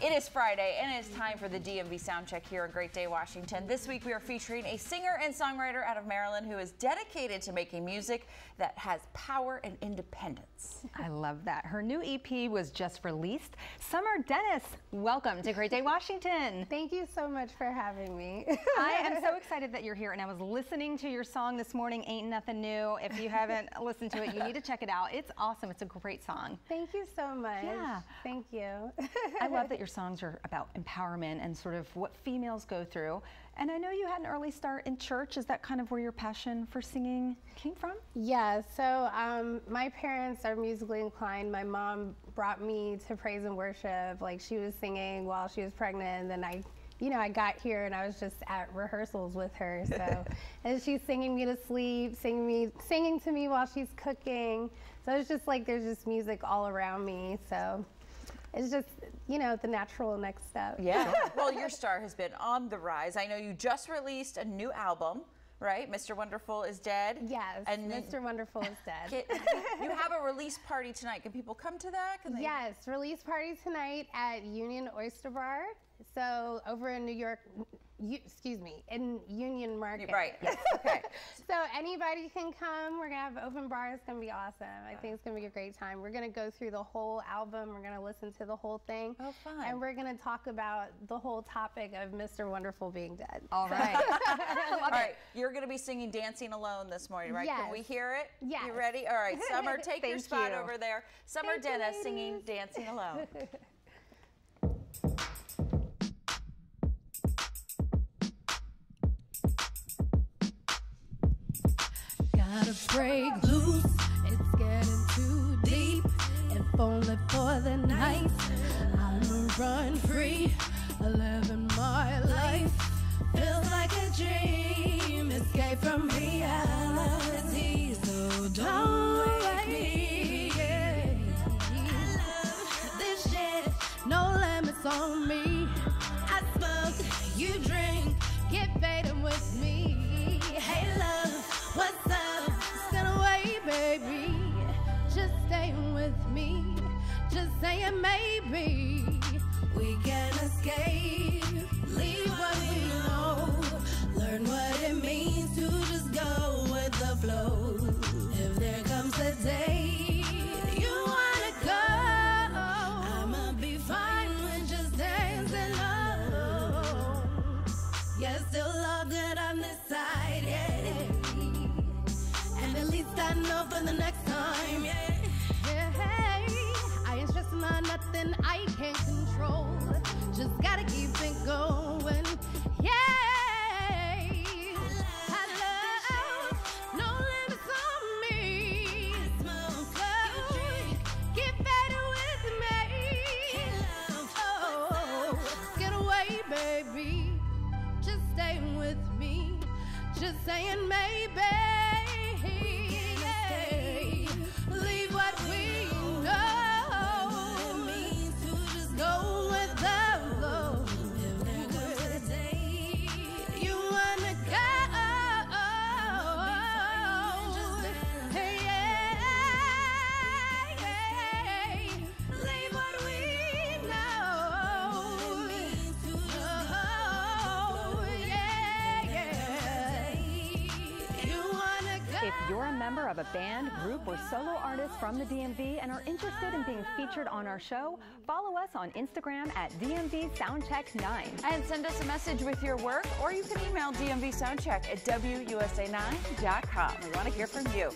It is Friday and it is time for the DMV Soundcheck here in Great Day, Washington. This week we are featuring a singer and songwriter out of Maryland who is dedicated to making music that has power and independence. I love that. Her new EP was just released. Summer Dennis, welcome to Great Day, Washington. Thank you so much for having me. I am so excited that you're here and I was listening to your song this morning, Ain't Nothing New. If you haven't listened to it, you need to check it out. It's awesome. It's a great song. Thank you so much. Yeah. Thank you. I love that your songs are about empowerment and sort of what females go through. And I know you had an early start in church. Is that kind of where your passion for singing came from? Yeah, so um, my parents are musically inclined. My mom brought me to praise and worship. Like she was singing while she was pregnant, and then I you know, I got here and I was just at rehearsals with her. So, and she's singing me to sleep, singing me, singing to me while she's cooking. So it's just like there's just music all around me. So it's just, you know, the natural next step. Yeah. well, your star has been on the rise. I know you just released a new album right? Mr. Wonderful is dead. Yes, and Mr. Wonderful is dead. you have a release party tonight. Can people come to that? They... Yes, release party tonight at Union Oyster Bar. So over in New York, you, excuse me, in Union Market. Right. Yes. Okay. so anybody can come. We're gonna have open bar. It's gonna be awesome. I think it's gonna be a great time. We're gonna go through the whole album. We're gonna listen to the whole thing. Oh, fun. And we're gonna talk about the whole topic of Mr. Wonderful being dead. All right. All right. You're gonna be singing "Dancing Alone" this morning, right? Yes. Can we hear it? Yes. You ready? All right. Summer, take your spot you. over there. Summer Thank Dennis singing "Dancing Alone." Gotta break loose, it's getting too deep. If only for the night, I'ma run free, living my life. Feels like a dream, escape from reality. So don't wake me. This shit, no limits on me. Saying maybe we can escape. Leave what we know. Learn what it means to just go with the flow. If there comes a day you wanna go, I'ma be fine with just dancing alone. Yeah, still all good on this side, yeah. And at least I know for the next nothing I can't control. Just gotta keep it going. I love, no limits on me. Get better with me. Oh, get away, baby. Just stay with me. Just saying maybe. You're a member of a band, group, or solo artist from the DMV and are interested in being featured on our show, follow us on Instagram at DMV Soundcheck 9. And send us a message with your work, or you can email DMV Soundcheck at WUSA9.com. We want to hear from you.